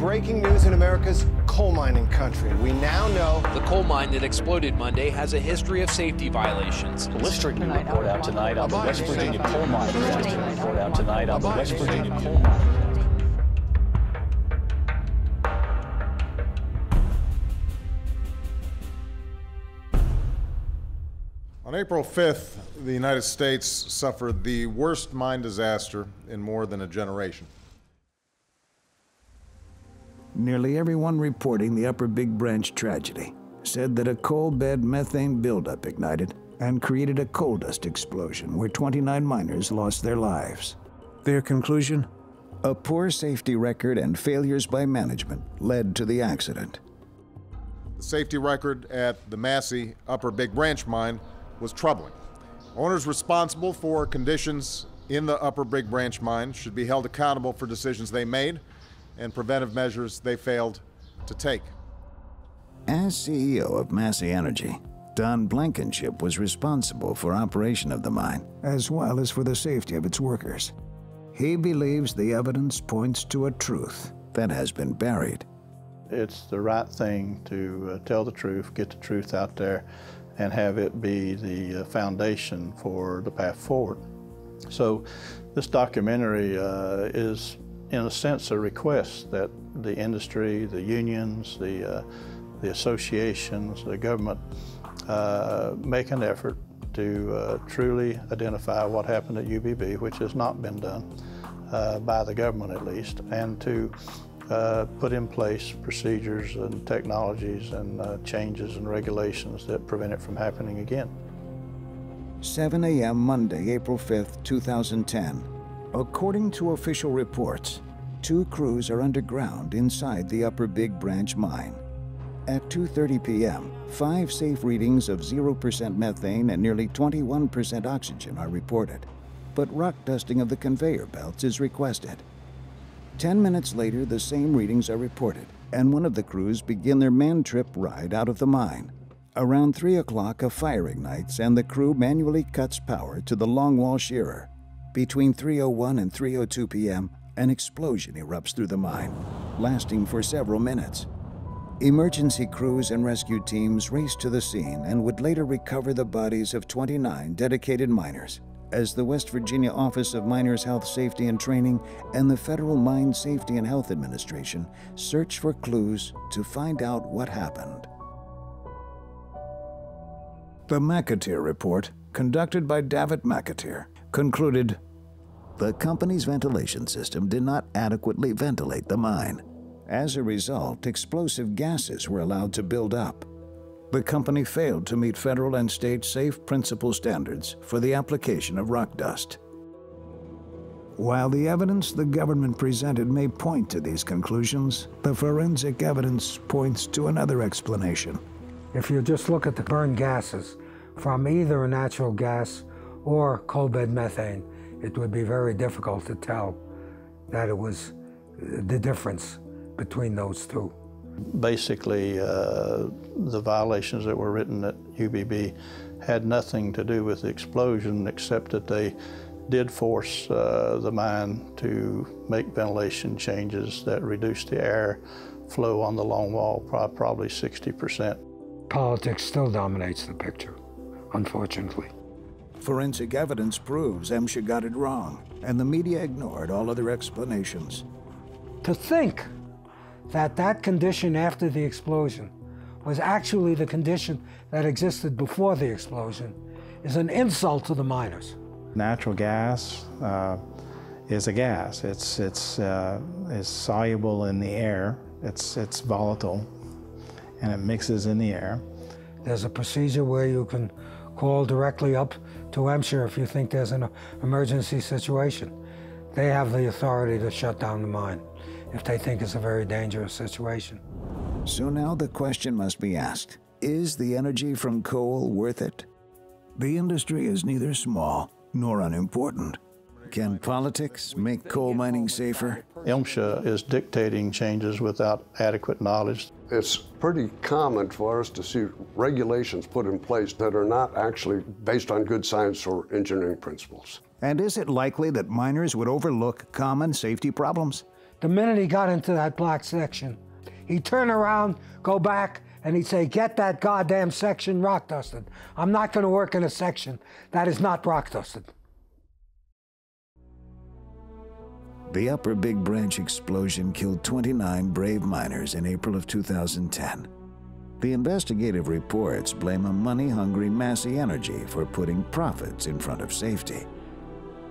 breaking news in America's coal mining country. We now know the coal mine that exploded Monday has a history of safety violations. Blistering report out tonight on the West Virginia coal mine. Blistering report out tonight on the West Virginia coal mine. On April 5th, the United States suffered the worst mine disaster in more than a generation. Nearly everyone reporting the Upper Big Branch tragedy said that a coal bed methane buildup ignited and created a coal dust explosion where 29 miners lost their lives. Their conclusion? A poor safety record and failures by management led to the accident. The safety record at the Massey Upper Big Branch mine was troubling. Owners responsible for conditions in the Upper Big Branch mine should be held accountable for decisions they made and preventive measures they failed to take. As CEO of Massey Energy, Don Blankenship was responsible for operation of the mine, as well as for the safety of its workers. He believes the evidence points to a truth that has been buried. It's the right thing to uh, tell the truth, get the truth out there, and have it be the uh, foundation for the path forward. So this documentary uh, is in a sense, a request that the industry, the unions, the, uh, the associations, the government uh, make an effort to uh, truly identify what happened at UBB, which has not been done uh, by the government at least, and to uh, put in place procedures and technologies and uh, changes and regulations that prevent it from happening again. 7 a.m. Monday, April 5th, 2010. According to official reports, two crews are underground inside the Upper Big Branch mine. At 2.30 p.m., five safe readings of 0% methane and nearly 21% oxygen are reported, but rock dusting of the conveyor belts is requested. Ten minutes later, the same readings are reported, and one of the crews begin their man-trip ride out of the mine. Around 3 o'clock, a fire ignites and the crew manually cuts power to the longwall shearer. Between 3.01 and 3.02 p.m., an explosion erupts through the mine, lasting for several minutes. Emergency crews and rescue teams race to the scene and would later recover the bodies of 29 dedicated miners as the West Virginia Office of Miners Health Safety and Training and the Federal Mine Safety and Health Administration search for clues to find out what happened. The McAteer Report, conducted by Davitt McAteer, concluded the company's ventilation system did not adequately ventilate the mine. As a result, explosive gases were allowed to build up. The company failed to meet federal and state safe principle standards for the application of rock dust. While the evidence the government presented may point to these conclusions, the forensic evidence points to another explanation. If you just look at the burned gases from either a natural gas or coal bed methane, it would be very difficult to tell that it was the difference between those two. Basically, uh, the violations that were written at UBB had nothing to do with the explosion except that they did force uh, the mine to make ventilation changes that reduced the air flow on the long wall probably 60%. Politics still dominates the picture, unfortunately. Forensic evidence proves MSHA got it wrong, and the media ignored all other explanations. To think that that condition after the explosion was actually the condition that existed before the explosion is an insult to the miners. Natural gas uh, is a gas. It's, it's, uh, it's soluble in the air. It's, it's volatile, and it mixes in the air. There's a procedure where you can call directly up to MSHA if you think there's an emergency situation. They have the authority to shut down the mine if they think it's a very dangerous situation. So now the question must be asked, is the energy from coal worth it? The industry is neither small nor unimportant. Can politics make coal mining safer? MSHA is dictating changes without adequate knowledge. It's pretty common for us to see regulations put in place that are not actually based on good science or engineering principles. And is it likely that miners would overlook common safety problems? the minute he got into that black section. He'd turn around, go back, and he'd say, Get that goddamn section rock dusted. I'm not going to work in a section that is not rock dusted. The Upper Big Branch explosion killed 29 brave miners in April of 2010. The investigative reports blame a money hungry Massey Energy for putting profits in front of safety.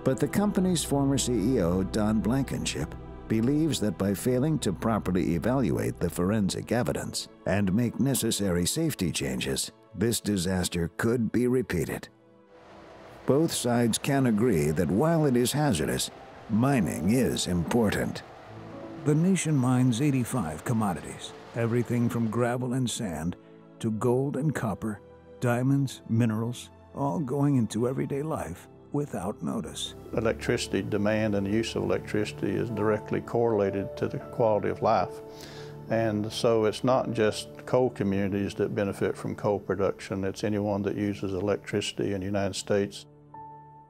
But the company's former CEO, Don Blankenship, believes that by failing to properly evaluate the forensic evidence and make necessary safety changes, this disaster could be repeated. Both sides can agree that while it is hazardous, mining is important. The nation mines 85 commodities, everything from gravel and sand to gold and copper, diamonds, minerals, all going into everyday life without notice. Electricity demand and the use of electricity is directly correlated to the quality of life. And so it's not just coal communities that benefit from coal production, it's anyone that uses electricity in the United States.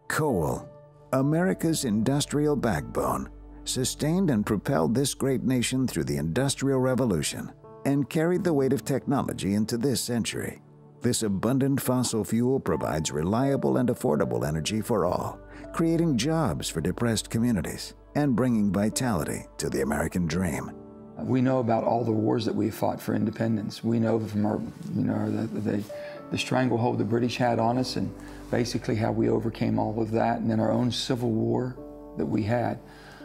Coal, America's industrial backbone, sustained and propelled this great nation through the Industrial Revolution and carried the weight of technology into this century. This abundant fossil fuel provides reliable and affordable energy for all, creating jobs for depressed communities and bringing vitality to the American dream. We know about all the wars that we fought for independence. We know from our, you know, the, the, the stranglehold the British had on us and basically how we overcame all of that, and then our own civil war that we had.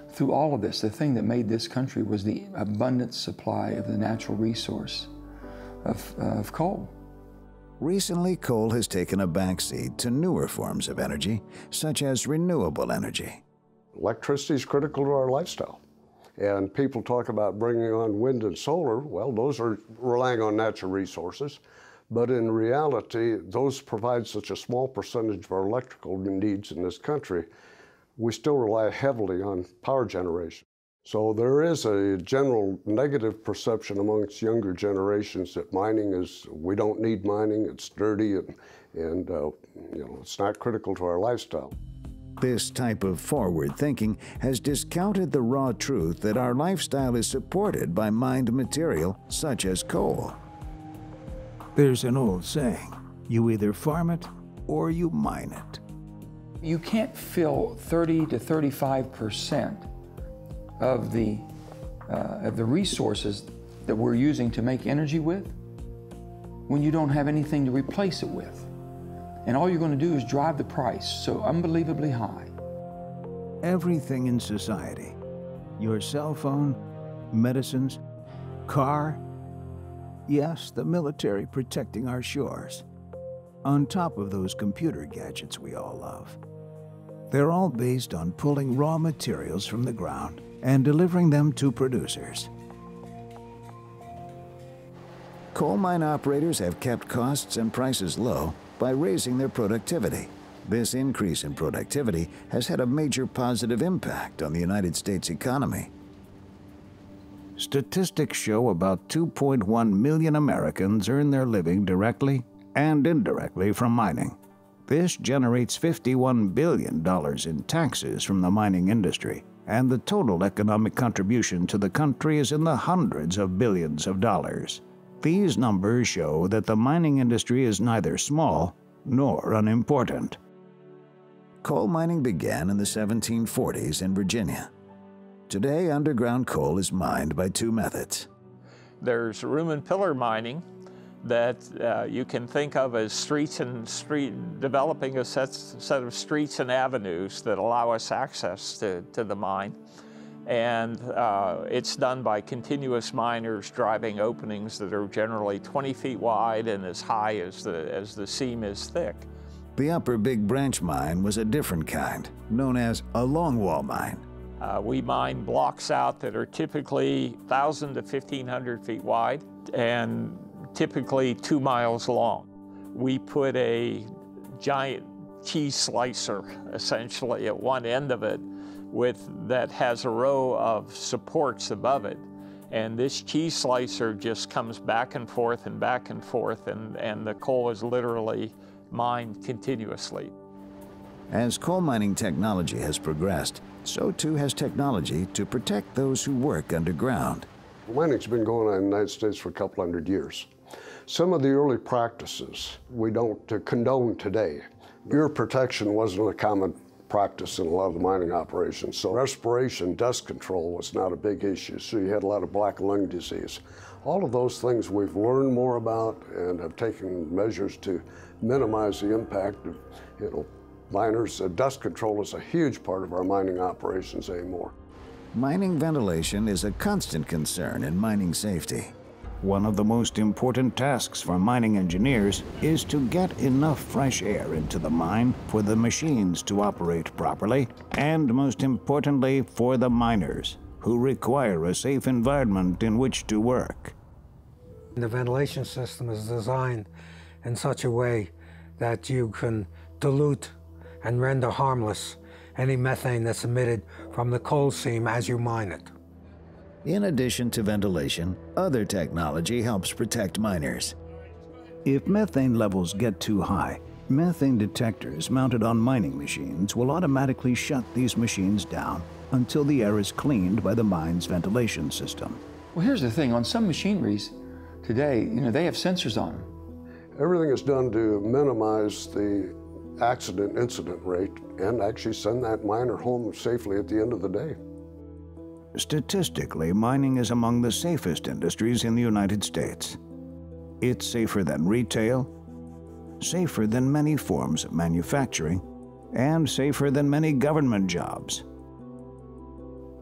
Through all of this, the thing that made this country was the abundant supply of the natural resource of, uh, of coal. Recently, coal has taken a backseat to newer forms of energy, such as renewable energy. Electricity is critical to our lifestyle. And people talk about bringing on wind and solar. Well, those are relying on natural resources. But in reality, those provide such a small percentage of our electrical needs in this country. We still rely heavily on power generation. So there is a general negative perception amongst younger generations that mining is, we don't need mining, it's dirty, and, and uh, you know, it's not critical to our lifestyle. This type of forward thinking has discounted the raw truth that our lifestyle is supported by mined material such as coal. There's an old saying you either farm it or you mine it. You can't fill 30 to 35 percent of the, uh, of the resources that we're using to make energy with when you don't have anything to replace it with. And all you're going to do is drive the price so unbelievably high. Everything in society your cell phone, medicines, car, yes, the military protecting our shores, on top of those computer gadgets we all love. They're all based on pulling raw materials from the ground and delivering them to producers. Coal mine operators have kept costs and prices low by raising their productivity. This increase in productivity has had a major positive impact on the United States economy. Statistics show about 2.1 million Americans earn their living directly and indirectly from mining. This generates $51 billion in taxes from the mining industry, and the total economic contribution to the country is in the hundreds of billions of dollars. These numbers show that the mining industry is neither small nor unimportant. Coal mining began in the 1740s in Virginia. Today, underground coal is mined by two methods. There's room and pillar mining that uh, you can think of as streets and street, developing a set, set of streets and avenues that allow us access to, to the mine. And uh, it's done by continuous miners driving openings that are generally 20 feet wide and as high as the, as the seam is thick. The Upper Big Branch mine was a different kind, known as a longwall mine. Uh, we mine blocks out that are typically 1,000 to 1,500 feet wide and typically two miles long. We put a giant cheese slicer, essentially, at one end of it with that has a row of supports above it. And this cheese slicer just comes back and forth and back and forth, and, and the coal is literally mined continuously. As coal mining technology has progressed, so too has technology to protect those who work underground. Mining's been going on in the United States for a couple hundred years. Some of the early practices we don't uh, condone today. Ear protection wasn't a common practice in a lot of the mining operations. So respiration, dust control was not a big issue. So you had a lot of black lung disease. All of those things we've learned more about and have taken measures to minimize the impact of, you know, miners. Uh, dust control is a huge part of our mining operations anymore. Mining ventilation is a constant concern in mining safety. One of the most important tasks for mining engineers is to get enough fresh air into the mine for the machines to operate properly, and most importantly, for the miners, who require a safe environment in which to work. The ventilation system is designed in such a way that you can dilute and render harmless any methane that's emitted from the coal seam as you mine it. In addition to ventilation, other technology helps protect miners. If methane levels get too high, methane detectors mounted on mining machines will automatically shut these machines down until the air is cleaned by the mine's ventilation system. Well, here's the thing on some machineries today, you know, they have sensors on them. Everything is done to minimize the accident incident rate and actually send that miner home safely at the end of the day. Statistically, mining is among the safest industries in the United States. It's safer than retail, safer than many forms of manufacturing, and safer than many government jobs.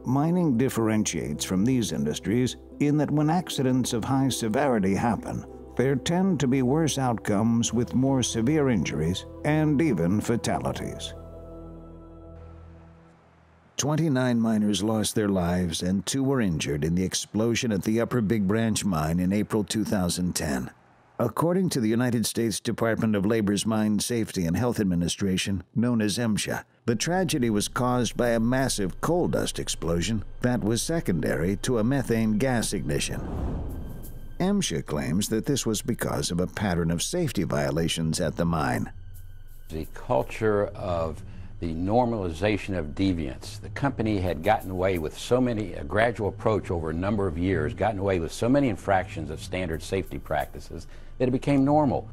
Mining differentiates from these industries in that when accidents of high severity happen, there tend to be worse outcomes with more severe injuries and even fatalities. 29 miners lost their lives and two were injured in the explosion at the Upper Big Branch mine in April 2010. According to the United States Department of Labor's Mine Safety and Health Administration, known as MSHA, the tragedy was caused by a massive coal dust explosion that was secondary to a methane gas ignition. MSHA claims that this was because of a pattern of safety violations at the mine. The culture of the normalization of deviance. The company had gotten away with so many, a gradual approach over a number of years, gotten away with so many infractions of standard safety practices that it became normal.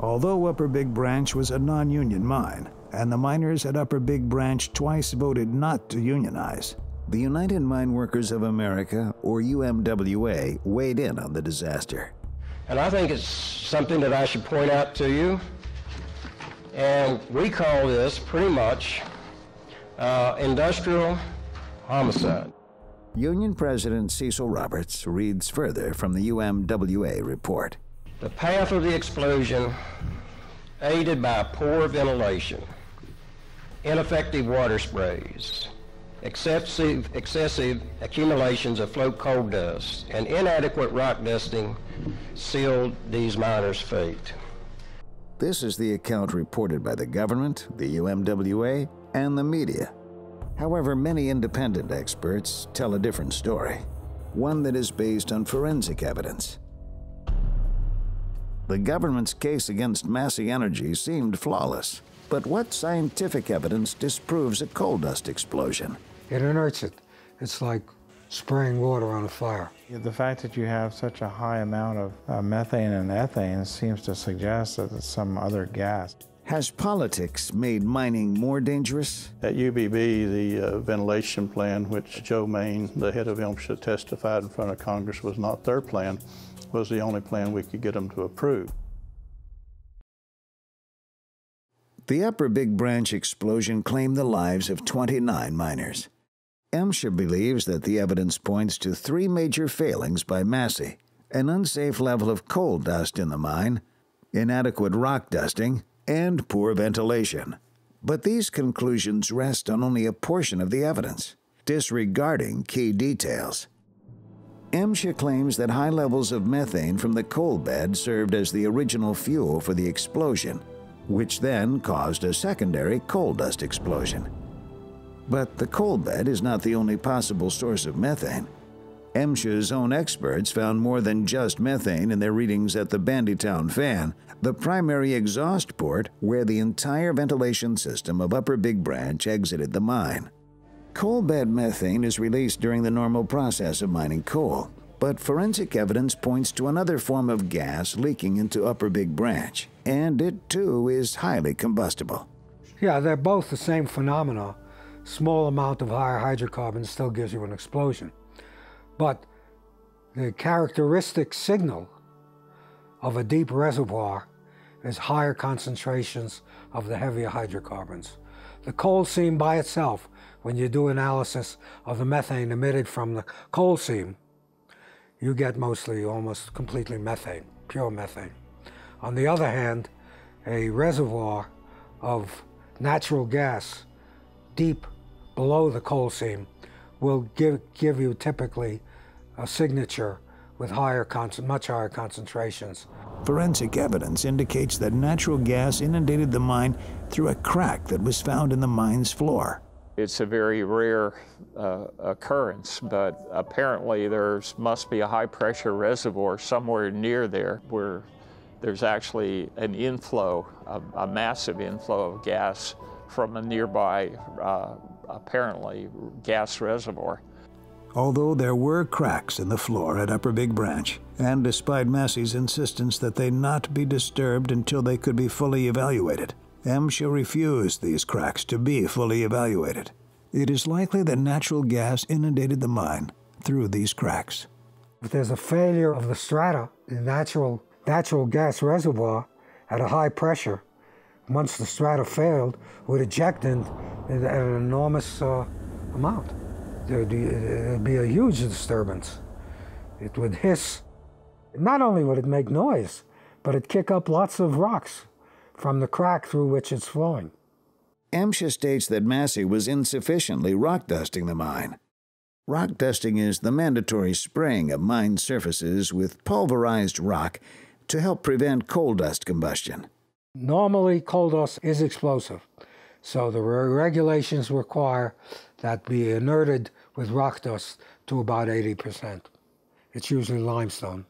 Although Upper Big Branch was a non union mine, and the miners at Upper Big Branch twice voted not to unionize, the United Mine Workers of America, or UMWA, weighed in on the disaster. And I think it's something that I should point out to you. And we call this pretty much uh, industrial homicide. Union President Cecil Roberts reads further from the UMWA report. The path of the explosion, aided by poor ventilation, ineffective water sprays, excessive, excessive accumulations of float coal dust, and inadequate rock dusting sealed these miners' fate. This is the account reported by the government, the UMWA, and the media. However, many independent experts tell a different story, one that is based on forensic evidence. The government's case against Massey Energy seemed flawless, but what scientific evidence disproves a coal dust explosion? It inerts it. It's like spraying water on a fire. The fact that you have such a high amount of uh, methane and ethane seems to suggest that it's some other gas. Has politics made mining more dangerous? At UBB, the uh, ventilation plan, which Joe Main, the head of MSHA, testified in front of Congress was not their plan, was the only plan we could get them to approve. The Upper Big Branch explosion claimed the lives of 29 miners. MSHA believes that the evidence points to three major failings by Massey an unsafe level of coal dust in the mine, inadequate rock dusting, and poor ventilation. But these conclusions rest on only a portion of the evidence, disregarding key details. MSHA claims that high levels of methane from the coal bed served as the original fuel for the explosion, which then caused a secondary coal dust explosion. But the coal bed is not the only possible source of methane. MSHA's own experts found more than just methane in their readings at the Bandytown fan, the primary exhaust port where the entire ventilation system of Upper Big Branch exited the mine. Coal bed methane is released during the normal process of mining coal, but forensic evidence points to another form of gas leaking into Upper Big Branch, and it too is highly combustible. Yeah, they're both the same phenomena. Small amount of higher hydrocarbons still gives you an explosion. But the characteristic signal of a deep reservoir is higher concentrations of the heavier hydrocarbons. The coal seam by itself, when you do analysis of the methane emitted from the coal seam, you get mostly almost completely methane, pure methane. On the other hand, a reservoir of natural gas deep below the coal seam will give, give you typically a signature with higher, much higher concentrations. Forensic evidence indicates that natural gas inundated the mine through a crack that was found in the mine's floor. It's a very rare uh, occurrence, but apparently there must be a high pressure reservoir somewhere near there where there's actually an inflow, a, a massive inflow of gas from a nearby, uh, apparently, gas reservoir. Although there were cracks in the floor at Upper Big Branch, and despite Massey's insistence that they not be disturbed until they could be fully evaluated, MSHA refused these cracks to be fully evaluated. It is likely that natural gas inundated the mine through these cracks. If there's a failure of the strata, the natural, natural gas reservoir at a high pressure, once the strata failed, would eject at an enormous uh, amount there'd be, it'd be a huge disturbance. It would hiss. Not only would it make noise, but it'd kick up lots of rocks from the crack through which it's flowing. MSHA states that Massey was insufficiently rock dusting the mine. Rock dusting is the mandatory spraying of mine surfaces with pulverized rock to help prevent coal dust combustion. Normally, coal dust is explosive, so the regulations require that be inerted with rock dust to about 80%. It's usually limestone,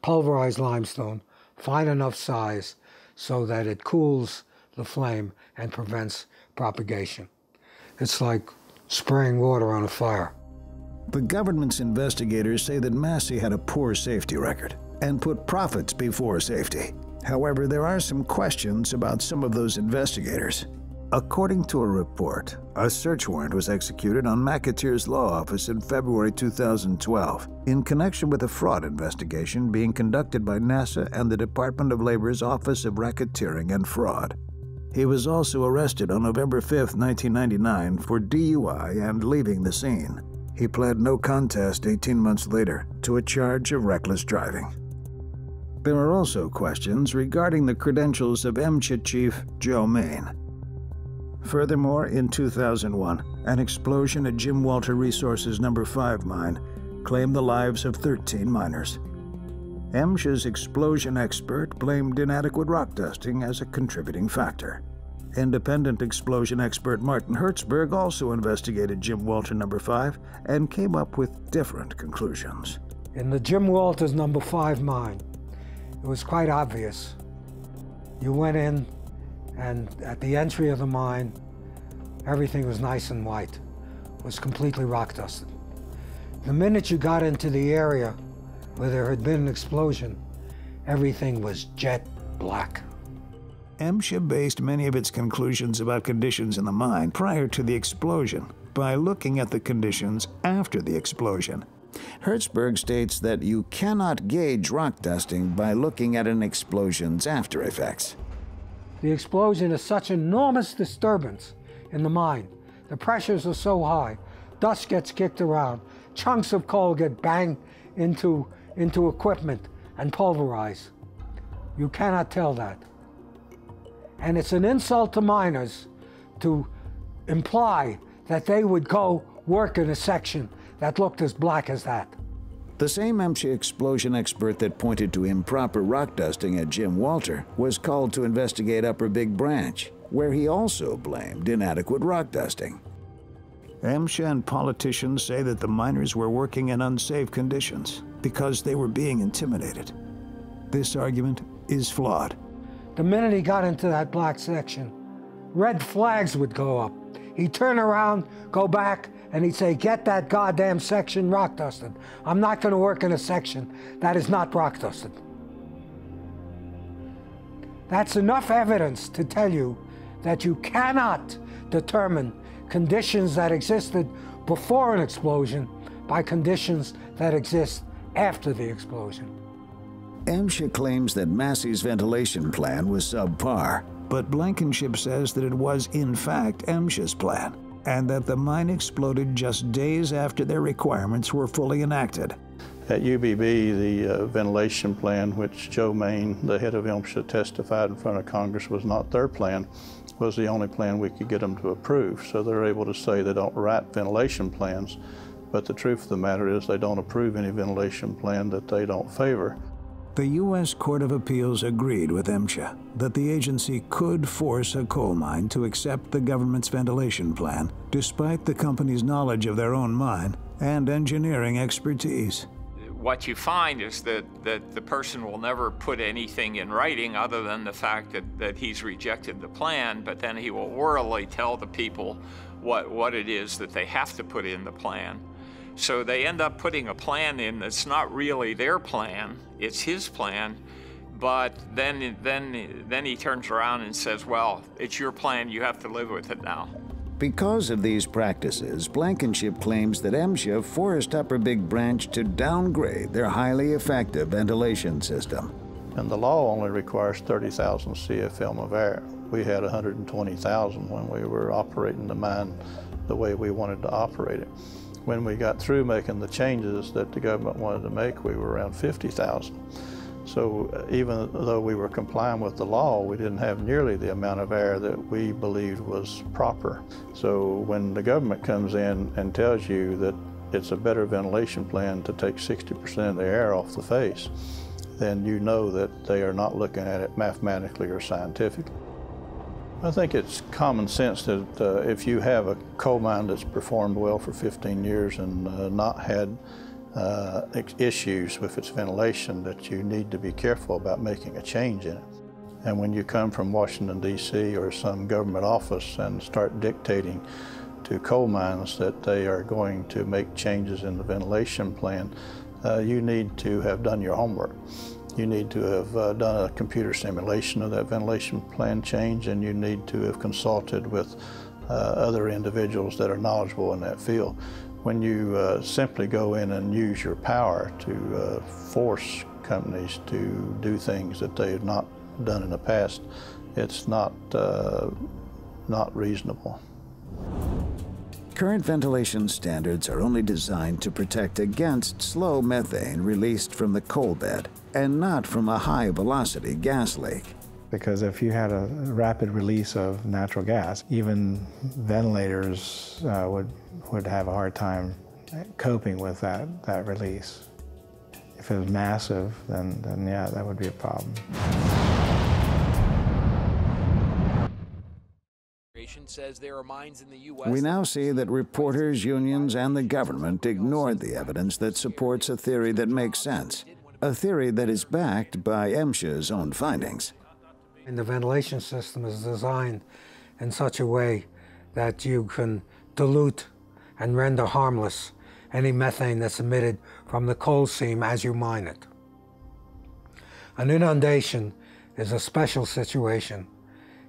pulverized limestone, fine enough size so that it cools the flame and prevents propagation. It's like spraying water on a fire. The government's investigators say that Massey had a poor safety record and put profits before safety. However, there are some questions about some of those investigators. According to a report, a search warrant was executed on McAteer's law office in February 2012 in connection with a fraud investigation being conducted by NASA and the Department of Labor's Office of Racketeering and Fraud. He was also arrested on November 5, 1999 for DUI and leaving the scene. He pled no contest 18 months later to a charge of reckless driving. There are also questions regarding the credentials of MSHA Chief Joe Main. Furthermore, in 2001, an explosion at Jim Walter Resources No. 5 mine claimed the lives of 13 miners. MSHA's explosion expert blamed inadequate rock dusting as a contributing factor. Independent explosion expert Martin Hertzberg also investigated Jim Walter No. 5 and came up with different conclusions. In the Jim Walters No. 5 mine, it was quite obvious. You went in, and at the entry of the mine, everything was nice and white. It was completely rock dusted. The minute you got into the area where there had been an explosion, everything was jet black. MSHA based many of its conclusions about conditions in the mine prior to the explosion by looking at the conditions after the explosion. Hertzberg states that you cannot gauge rock dusting by looking at an explosion's after effects. The explosion is such enormous disturbance in the mine. The pressures are so high, dust gets kicked around, chunks of coal get banged into, into equipment and pulverized. You cannot tell that. And it's an insult to miners to imply that they would go work in a section that looked as black as that. The same MSHA explosion expert that pointed to improper rock dusting at Jim Walter was called to investigate Upper Big Branch, where he also blamed inadequate rock dusting. MSHA and politicians say that the miners were working in unsafe conditions because they were being intimidated. This argument is flawed. The minute he got into that black section, red flags would go up. He'd turn around, go back, and he'd say, Get that goddamn section rock dusted. I'm not going to work in a section that is not rock dusted. That's enough evidence to tell you that you cannot determine conditions that existed before an explosion by conditions that exist after the explosion. MSHA claims that Massey's ventilation plan was subpar, but Blankenship says that it was, in fact, MSHA's plan, and that the mine exploded just days after their requirements were fully enacted. At UBB, the uh, ventilation plan, which Joe Main, the head of MSHA, testified in front of Congress was not their plan, was the only plan we could get them to approve. So they're able to say they don't write ventilation plans, but the truth of the matter is they don't approve any ventilation plan that they don't favor. The U.S. Court of Appeals agreed with MSHA that the agency could force a coal mine to accept the government's ventilation plan, despite the company's knowledge of their own mine and engineering expertise. What you find is that, that the person will never put anything in writing other than the fact that, that he's rejected the plan, but then he will orally tell the people what, what it is that they have to put in the plan. So they end up putting a plan in that's not really their plan, it's his plan. But then, then, then he turns around and says, Well, it's your plan, you have to live with it now. Because of these practices, Blankenship claims that MSHA forced Upper Big Branch to downgrade their highly effective ventilation system. And the law only requires 30,000 CFM of air. We had 120,000 when we were operating the mine the way we wanted to operate it. When we got through making the changes that the government wanted to make, we were around 50,000. So uh, even though we were complying with the law, we didn't have nearly the amount of air that we believed was proper. So when the government comes in and tells you that it's a better ventilation plan to take 60% of the air off the face, then you know that they are not looking at it mathematically or scientifically. I think it's common sense that uh, if you have a coal mine that's performed well for 15 years and uh, not had uh, issues with its ventilation, that you need to be careful about making a change in it. And when you come from Washington, D.C. or some government office and start dictating to coal mines that they are going to make changes in the ventilation plan, uh, you need to have done your homework. You need to have uh, done a computer simulation of that ventilation plan change, and you need to have consulted with uh, other individuals that are knowledgeable in that field. When you uh, simply go in and use your power to uh, force companies to do things that they have not done in the past, it's not, uh, not reasonable. Current ventilation standards are only designed to protect against slow methane released from the coal bed and not from a high velocity gas leak. Because if you had a rapid release of natural gas, even ventilators uh, would, would have a hard time coping with that, that release. If it was massive, then, then yeah, that would be a problem. says there are mines in the U.S. We now see that reporters, unions, and the government ignored the evidence that supports a theory that makes sense, a theory that is backed by MSHA's own findings. And the ventilation system is designed in such a way that you can dilute and render harmless any methane that's emitted from the coal seam as you mine it. An inundation is a special situation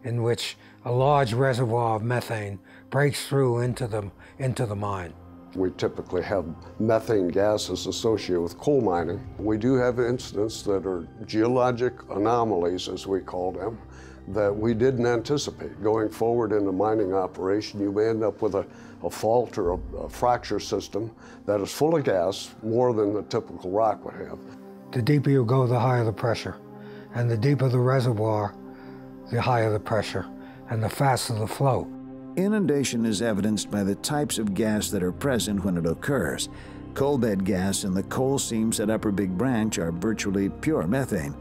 in which a large reservoir of methane breaks through into the, into the mine. We typically have methane gases associated with coal mining. We do have incidents that are geologic anomalies, as we call them, that we didn't anticipate. Going forward in a mining operation, you may end up with a, a fault or a, a fracture system that is full of gas, more than the typical rock would have. The deeper you go, the higher the pressure. And the deeper the reservoir, the higher the pressure and the faster the flow. Inundation is evidenced by the types of gas that are present when it occurs. Coal bed gas and the coal seams at Upper Big Branch are virtually pure methane.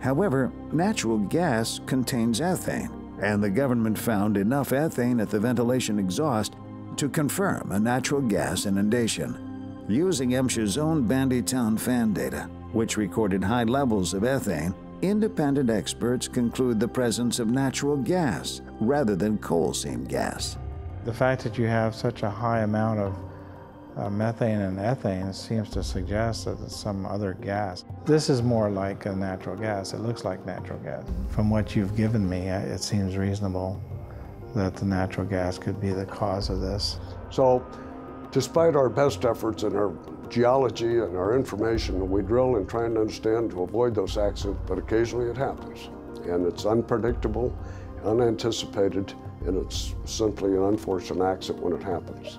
However, natural gas contains ethane, and the government found enough ethane at the ventilation exhaust to confirm a natural gas inundation. Using MSHA's own Bandytown fan data, which recorded high levels of ethane, independent experts conclude the presence of natural gas rather than coal seam gas. The fact that you have such a high amount of uh, methane and ethane seems to suggest that it's some other gas. This is more like a natural gas. It looks like natural gas. From what you've given me, it seems reasonable that the natural gas could be the cause of this. So, despite our best efforts and our geology and our information, we drill and try and understand to avoid those accidents, but occasionally it happens. And it's unpredictable, unanticipated, and it's simply an unfortunate accident when it happens.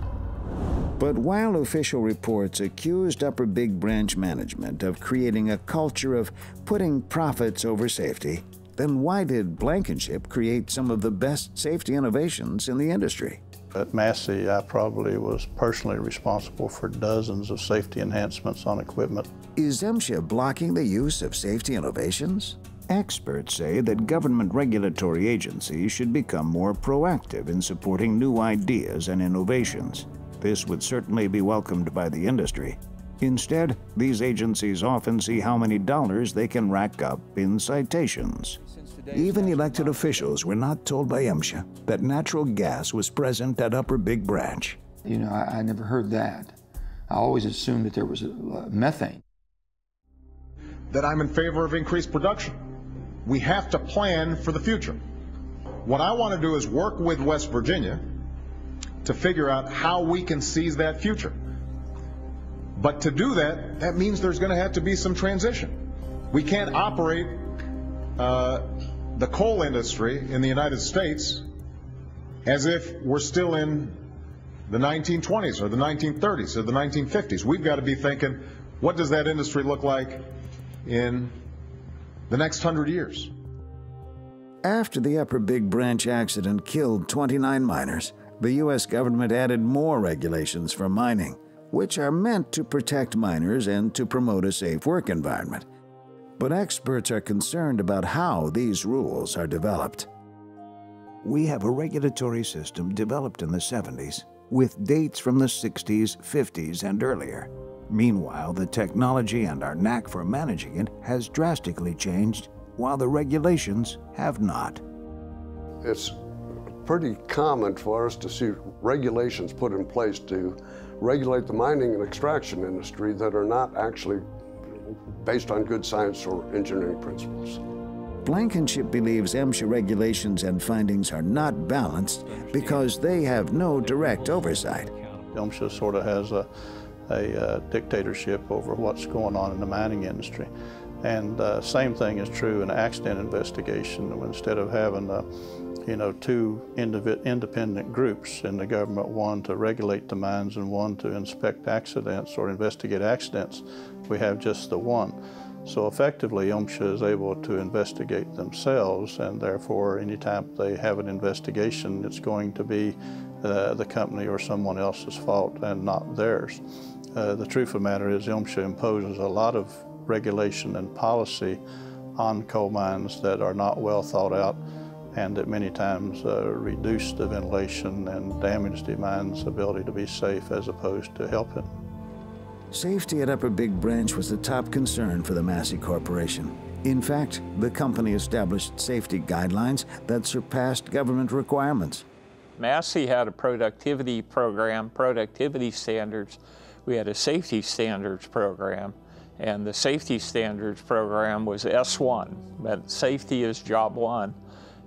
But while official reports accused Upper Big Branch management of creating a culture of putting profits over safety, then why did Blankenship create some of the best safety innovations in the industry? At Massey, I probably was personally responsible for dozens of safety enhancements on equipment. Is MSHA blocking the use of safety innovations? Experts say that government regulatory agencies should become more proactive in supporting new ideas and innovations. This would certainly be welcomed by the industry. Instead, these agencies often see how many dollars they can rack up in citations. Even elected officials were not told by MSHA that natural gas was present at Upper Big Branch. You know, I, I never heard that. I always assumed that there was a, uh, methane. That I'm in favor of increased production. We have to plan for the future. What I want to do is work with West Virginia to figure out how we can seize that future. But to do that, that means there's going to have to be some transition. We can't operate uh, the coal industry in the United States as if we're still in the 1920s or the 1930s or the 1950s. We've got to be thinking, what does that industry look like in the next hundred years? After the Upper Big Branch accident killed 29 miners, the U.S. government added more regulations for mining, which are meant to protect miners and to promote a safe work environment. But experts are concerned about how these rules are developed. We have a regulatory system developed in the 70s with dates from the 60s, 50s, and earlier. Meanwhile, the technology and our knack for managing it has drastically changed, while the regulations have not. It's pretty common for us to see regulations put in place to regulate the mining and extraction industry that are not actually based on good science or engineering principles. Blankenship believes MSHA regulations and findings are not balanced because they have no direct oversight. MSHA sort of has a, a uh, dictatorship over what's going on in the mining industry. And uh, same thing is true in accident investigation. Instead of having a you know, two independent groups in the government, one to regulate the mines and one to inspect accidents or investigate accidents. We have just the one. So effectively, MSHA is able to investigate themselves, and therefore, anytime they have an investigation, it's going to be uh, the company or someone else's fault and not theirs. Uh, the truth of the matter is, MSHA imposes a lot of regulation and policy on coal mines that are not well thought out and that many times uh, reduce the ventilation and damage the mine's ability to be safe as opposed to help it. Safety at Upper Big Branch was the top concern for the Massey Corporation. In fact, the company established safety guidelines that surpassed government requirements. Massey had a productivity program, productivity standards. We had a safety standards program, and the safety standards program was S1, but safety is job one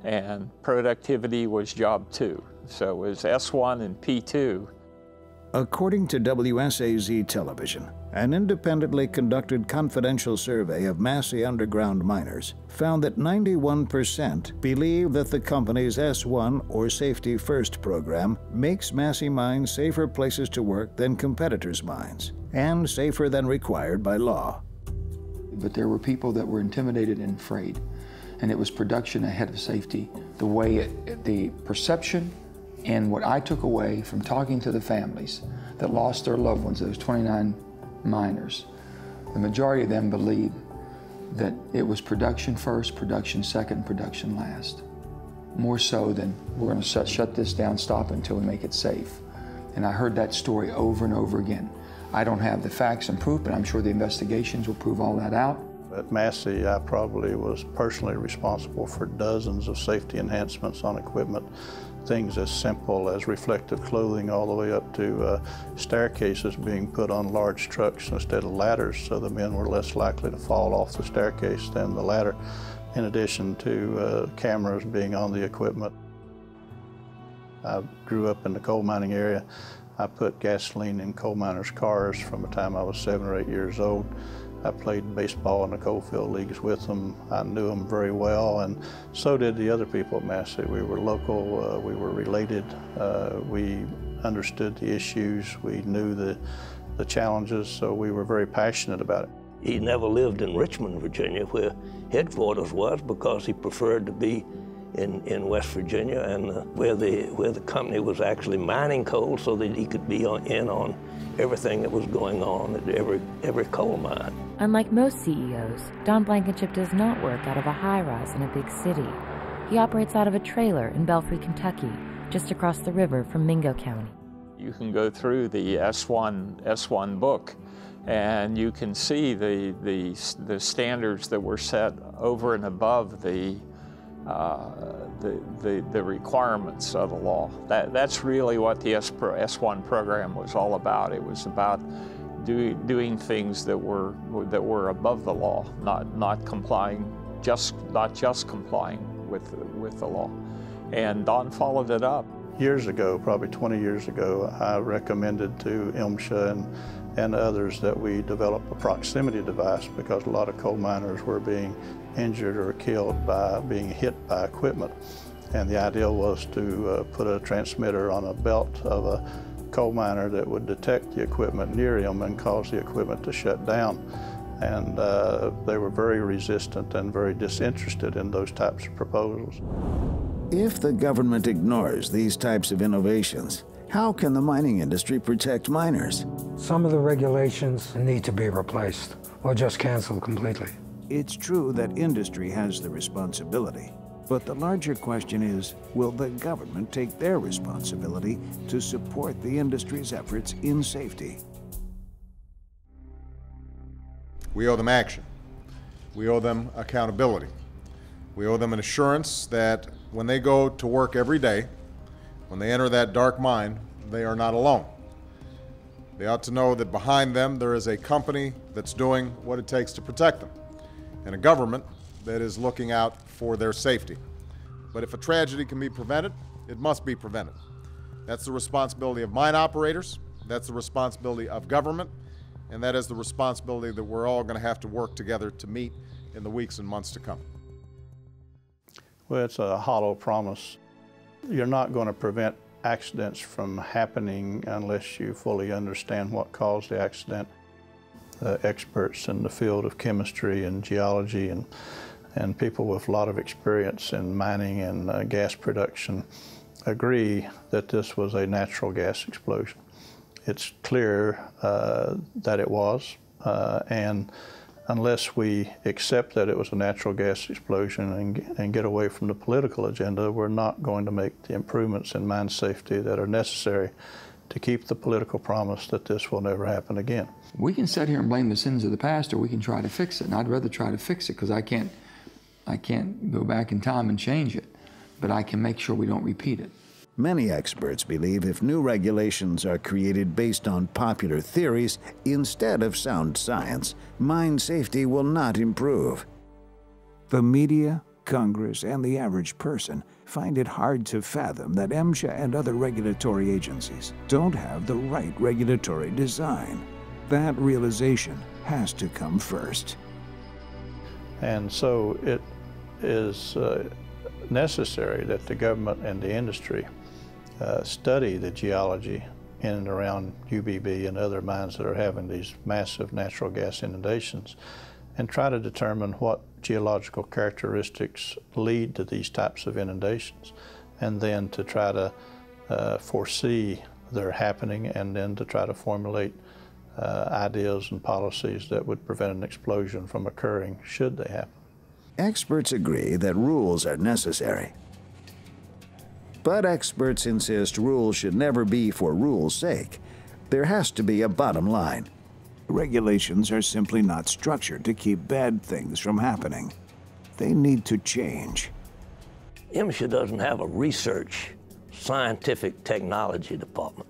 and productivity was job two. So it was S1 and P2. According to WSAZ television, an independently conducted confidential survey of Massey underground miners found that 91% believe that the company's S1 or Safety First program makes Massey mines safer places to work than competitors' mines and safer than required by law. But there were people that were intimidated and afraid and it was production ahead of safety. The way it, the perception and what I took away from talking to the families that lost their loved ones, those 29 miners, the majority of them believed that it was production first, production second, production last. More so than we're going to shut this down, stop until we make it safe. And I heard that story over and over again. I don't have the facts and proof, but I'm sure the investigations will prove all that out. At Massey, I probably was personally responsible for dozens of safety enhancements on equipment, things as simple as reflective clothing all the way up to uh, staircases being put on large trucks instead of ladders so the men were less likely to fall off the staircase than the ladder, in addition to uh, cameras being on the equipment. I grew up in the coal mining area. I put gasoline in coal miners' cars from the time I was seven or eight years old. I played baseball in the coalfield leagues with them. I knew them very well, and so did the other people at Massey. We were local, uh, we were related, uh, we understood the issues, we knew the, the challenges, so we were very passionate about it. He never lived in Richmond, Virginia, where headquarters was, because he preferred to be in, in West Virginia and uh, where, the, where the company was actually mining coal so that he could be on, in on everything that was going on at every, every coal mine. Unlike most CEOs, Don Blankenship does not work out of a high rise in a big city. He operates out of a trailer in Belfry, Kentucky, just across the river from Mingo County. You can go through the S1, S1 book and you can see the, the, the standards that were set over and above the uh, the, the, the, requirements of the law. That, that's really what the S S1 program was all about. It was about do, doing things that were, that were above the law, not, not complying, just, not just complying with, with the law. And Don followed it up. Years ago, probably 20 years ago, I recommended to MSHA and, and others that we develop a proximity device because a lot of coal miners were being injured or killed by being hit by equipment. And the idea was to uh, put a transmitter on a belt of a coal miner that would detect the equipment near him and cause the equipment to shut down. And uh, they were very resistant and very disinterested in those types of proposals. If the government ignores these types of innovations, how can the mining industry protect miners? Some of the regulations need to be replaced or just canceled completely. It's true that industry has the responsibility, but the larger question is, will the government take their responsibility to support the industry's efforts in safety? We owe them action. We owe them accountability. We owe them an assurance that when they go to work every day, when they enter that dark mine, they are not alone. They ought to know that behind them there is a company that's doing what it takes to protect them, and a government that is looking out for their safety. But if a tragedy can be prevented, it must be prevented. That's the responsibility of mine operators, that's the responsibility of government, and that is the responsibility that we're all going to have to work together to meet in the weeks and months to come. Well, it's a hollow promise. You're not going to prevent accidents from happening unless you fully understand what caused the accident. Uh, experts in the field of chemistry and geology and, and people with a lot of experience in mining and uh, gas production agree that this was a natural gas explosion. It's clear uh, that it was, uh, and unless we accept that it was a natural gas explosion and, and get away from the political agenda, we're not going to make the improvements in mine safety that are necessary to keep the political promise that this will never happen again. We can sit here and blame the sins of the past, or we can try to fix it. And I'd rather try to fix it because I can't, I can't go back in time and change it, but I can make sure we don't repeat it. Many experts believe if new regulations are created based on popular theories instead of sound science, mine safety will not improve. The media, Congress, and the average person find it hard to fathom that MSHA and other regulatory agencies don't have the right regulatory design. That realization has to come first. And so it is uh, necessary that the government and the industry uh, study the geology in and around UBB and other mines that are having these massive natural gas inundations and try to determine what geological characteristics lead to these types of inundations and then to try to uh, foresee their happening and then to try to formulate uh, ideas and policies that would prevent an explosion from occurring should they happen. Experts agree that rules are necessary, But experts insist rules should never be for rule's sake. There has to be a bottom line. Regulations are simply not structured to keep bad things from happening. They need to change. MSHA doesn't have a research scientific technology department.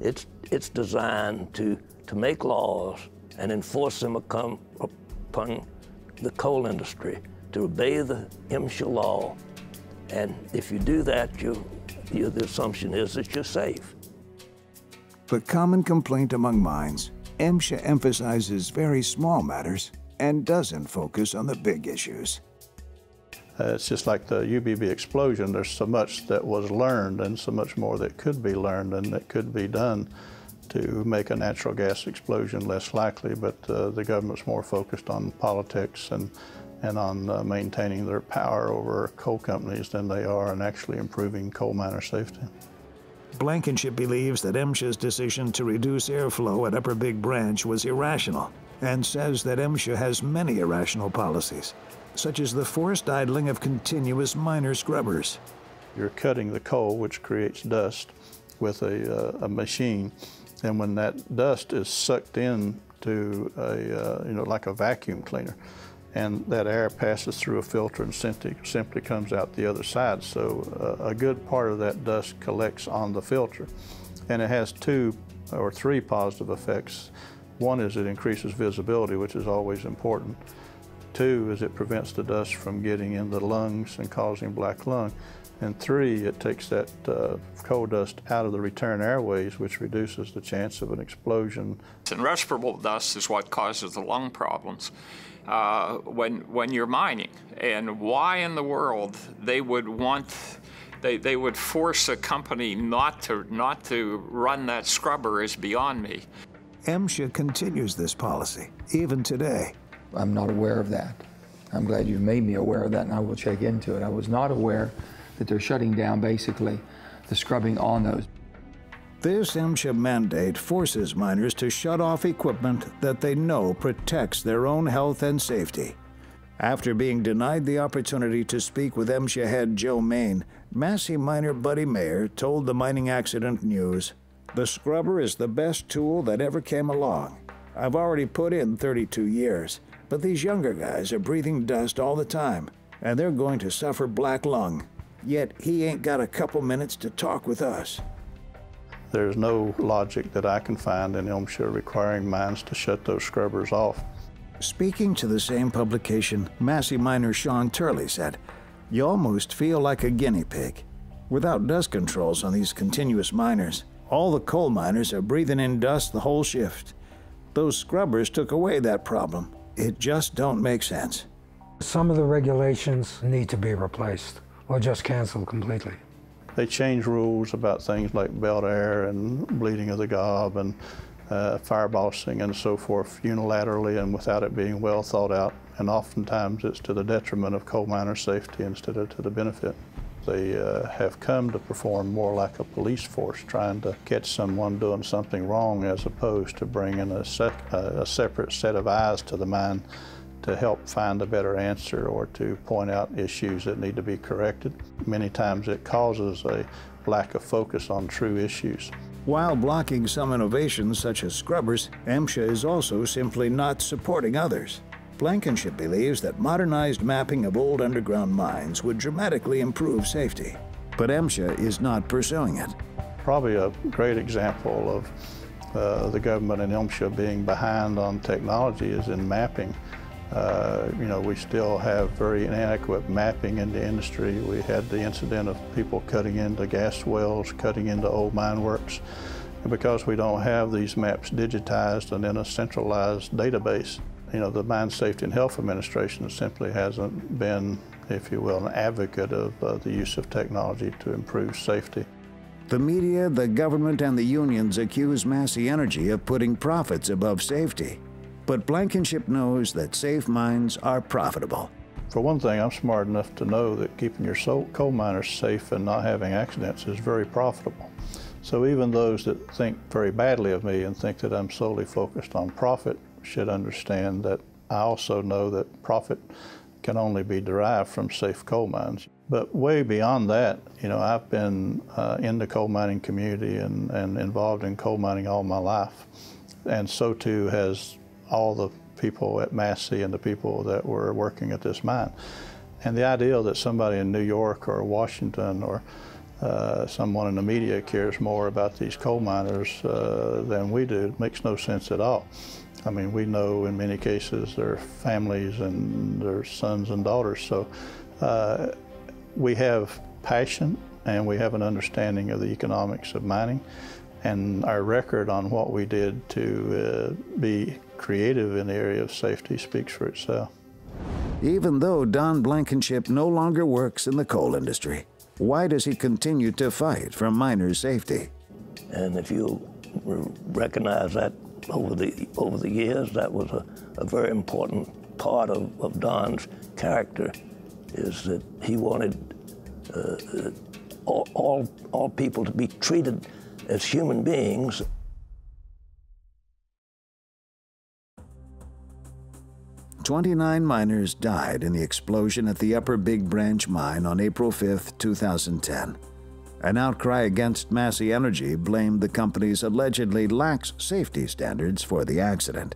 It's, it's designed to, to make laws and enforce them upon, upon the coal industry to obey the MSHA law. And if you do that, you, you, the assumption is that you're safe. But common complaint among mines, MSHA emphasizes very small matters and doesn't focus on the big issues. Uh, it's just like the UBB explosion. There's so much that was learned and so much more that could be learned and that could be done to make a natural gas explosion less likely, but uh, the government's more focused on politics and, and on uh, maintaining their power over coal companies than they are on actually improving coal miner safety. Blankenship believes that MSHA's decision to reduce airflow at Upper Big Branch was irrational and says that MSHA has many irrational policies, such as the forced idling of continuous miner scrubbers. You're cutting the coal, which creates dust, with a, uh, a machine, and when that dust is sucked in to a, uh, you know, like a vacuum cleaner, and that air passes through a filter and simply, simply comes out the other side. So uh, a good part of that dust collects on the filter. And it has two or three positive effects. One is it increases visibility, which is always important. Two is it prevents the dust from getting in the lungs and causing black lung. And three, it takes that uh, coal dust out of the return airways, which reduces the chance of an explosion. And respirable dust is what causes the lung problems uh, when, when you're mining. And why in the world they would want, they, they would force a company not to, not to run that scrubber is beyond me. MSHA continues this policy, even today. I'm not aware of that. I'm glad you've made me aware of that, and I will check into it. I was not aware that they're shutting down basically the scrubbing on those. This MSHA mandate forces miners to shut off equipment that they know protects their own health and safety. After being denied the opportunity to speak with MSHA head Joe Main, Massey miner Buddy Mayer told the Mining Accident News, The scrubber is the best tool that ever came along. I've already put in 32 years, but these younger guys are breathing dust all the time, and they're going to suffer black lung. Yet he ain't got a couple minutes to talk with us. There's no logic that I can find in MSHA requiring mines to shut those scrubbers off. Speaking to the same publication, Massey miner Sean Turley said, You almost feel like a guinea pig. Without dust controls on these continuous miners, all the coal miners are breathing in dust the whole shift. Those scrubbers took away that problem. It just don't make sense. Some of the regulations need to be replaced or just canceled completely. They change rules about things like belt air and bleeding of the gob and uh, firebossing and so forth unilaterally and without it being well thought out. And oftentimes it's to the detriment of coal miner safety instead of to the benefit. They uh, have come to perform more like a police force trying to catch someone doing something wrong as opposed to bringing a, a separate set of eyes to the mine to help find a better answer or to point out issues that need to be corrected. Many times it causes a lack of focus on true issues. While blocking some innovations such as scrubbers, MSHA is also simply not supporting others. Blankenship believes that modernized mapping of old underground mines would dramatically improve safety, but MSHA is not pursuing it. Probably a great example of uh, the government and MSHA being behind on technology is in mapping. Uh, you know, we still have very inadequate mapping in the industry. We had the incident of people cutting into gas wells, cutting into old mine works. And because we don't have these maps digitized and in a centralized database, you know, the Mine Safety and Health Administration simply hasn't been, if you will, an advocate of uh, the use of technology to improve safety. The media, the government, and the unions accuse Massey Energy of putting profits above safety. But Blankenship knows that safe mines are profitable. For one thing, I'm smart enough to know that keeping your coal miners safe and not having accidents is very profitable. So even those that think very badly of me and think that I'm solely focused on profit should understand that I also know that profit can only be derived from safe coal mines. But way beyond that, you know, I've been uh, in the coal mining community and, and involved in coal mining all my life. And so too has all the people at Massey and the people that were working at this mine. And the idea that somebody in New York or Washington or uh, someone in the media cares more about these coal miners uh, than we do makes no sense at all. I mean, we know in many cases their families and their sons and daughters. So uh, we have passion and we have an understanding of the economics of mining. And our record on what we did to uh, be creative in the area of safety speaks for itself. Even though Don Blankenship no longer works in the coal industry, why does he continue to fight for miners' safety? And if you recognize that over the over the years, that was a, a very important part of, of Don's character, is that he wanted uh, uh all, all, all people to be treated as human beings. Twenty-nine miners died in the explosion at the Upper Big Branch mine on April 5, 2010. An outcry against Massey Energy blamed the company's allegedly lax safety standards for the accident.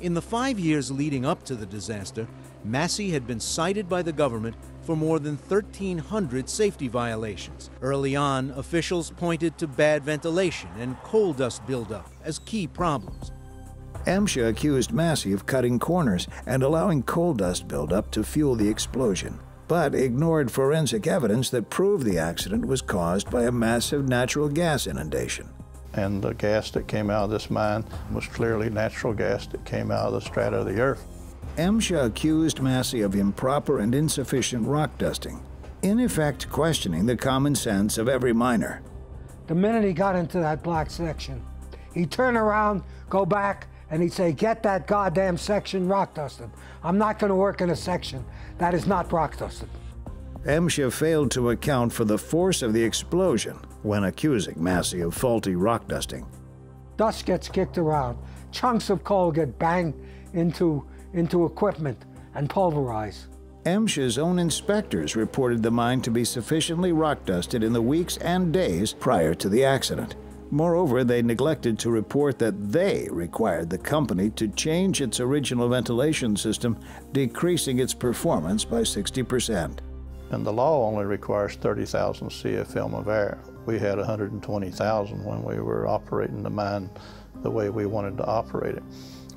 In the five years leading up to the disaster, Massey had been cited by the government for more than 1,300 safety violations. Early on, officials pointed to bad ventilation and coal dust buildup as key problems. MSHA accused Massey of cutting corners and allowing coal dust buildup to fuel the explosion, but ignored forensic evidence that proved the accident was caused by a massive natural gas inundation. And the gas that came out of this mine was clearly natural gas that came out of the strata of the earth. MSHA accused Massey of improper and insufficient rock dusting, in effect questioning the common sense of every miner. The minute he got into that black section, he'd turn around, go back, and he'd say, Get that goddamn section rock dusted. I'm not going to work in a section that is not rock dusted. MSHA failed to account for the force of the explosion when accusing Massey of faulty rock dusting. Dust gets kicked around, chunks of coal get banged into into equipment and pulverize. MSHA's own inspectors reported the mine to be sufficiently rock dusted in the weeks and days prior to the accident. Moreover, they neglected to report that they required the company to change its original ventilation system, decreasing its performance by 60%. And the law only requires 30,000 CFM of air. We had 120,000 when we were operating the mine the way we wanted to operate it.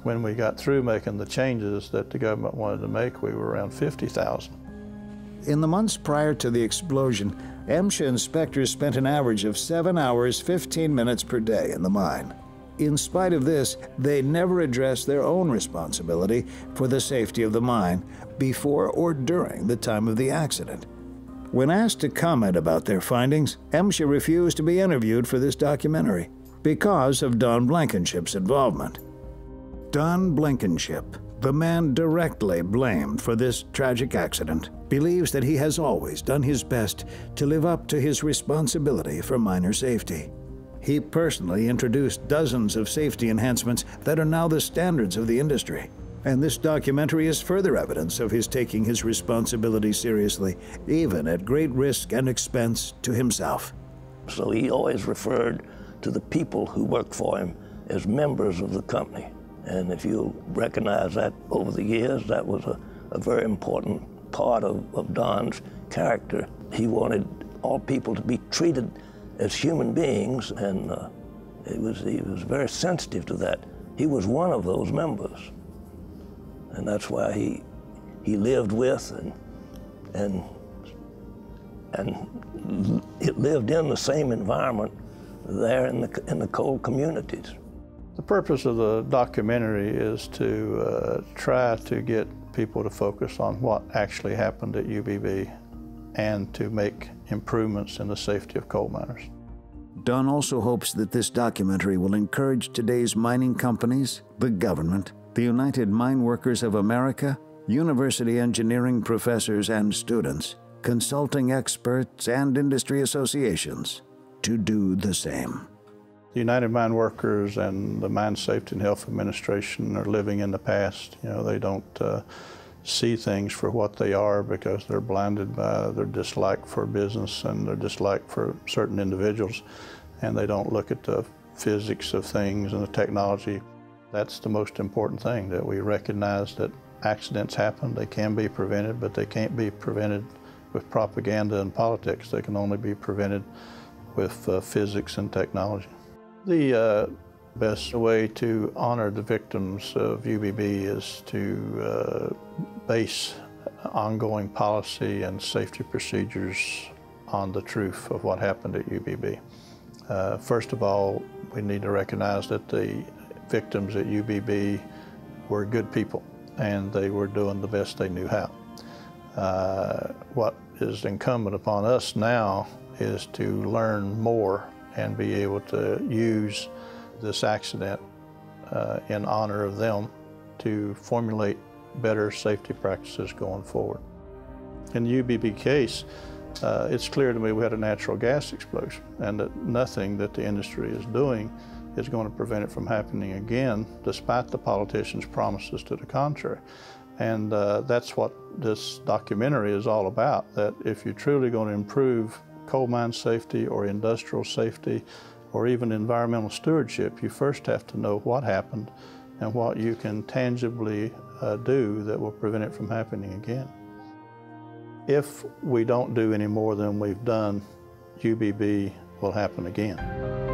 When we got through making the changes that the government wanted to make, we were around 50,000. In the months prior to the explosion, MSHA inspectors spent an average of 7 hours 15 minutes per day in the mine. In spite of this, they never addressed their own responsibility for the safety of the mine before or during the time of the accident. When asked to comment about their findings, MSHA refused to be interviewed for this documentary because of Don Blankenship's involvement. Don Blankenship, the man directly blamed for this tragic accident, believes that he has always done his best to live up to his responsibility for miner safety. He personally introduced dozens of safety enhancements that are now the standards of the industry. And this documentary is further evidence of his taking his responsibility seriously, even at great risk and expense to himself. So he always referred to the people who work for him as members of the company. And if you recognize that over the years, that was a, a very important part of, of Don's character. He wanted all people to be treated as human beings, and uh, it was, he was very sensitive to that. He was one of those members. And that's why he, he lived with and, and, and it lived in the same environment there in the, in the coal communities. The purpose of the documentary is to uh, try to get people to focus on what actually happened at UBB and to make improvements in the safety of coal miners. Don also hopes that this documentary will encourage today's mining companies, the government, the United Mine Workers of America, university engineering professors and students, consulting experts, and industry associations to do the same. The United Mine Workers and the Mine Safety and Health Administration are living in the past. You know, they don't, uh, see things for what they are because they're blinded by their dislike for business and their dislike for certain individuals, and they don't look at the physics of things and the technology. That's the most important thing, that we recognize that accidents happen, they can be prevented, but they can't be prevented with propaganda and politics. They can only be prevented with uh, physics and technology. The uh, best way to honor the victims of UBB is to uh, base ongoing policy and safety procedures on the truth of what happened at UBB. Uh, first of all, we need to recognize that the victims at UBB were good people and they were doing the best they knew how. Uh, what is incumbent upon us now is to learn more and be able to use this accident uh, in honor of them to formulate better safety practices going forward. In the UBB case, uh, it's clear to me we had a natural gas explosion and that nothing that the industry is doing is going to prevent it from happening again, despite the politicians' promises to the contrary. And uh, that's what this documentary is all about, that if you're truly going to improve coal mine safety or industrial safety or even environmental stewardship, you first have to know what happened and what you can tangibly uh, do that will prevent it from happening again. If we don't do any more than we've done, UBB will happen again.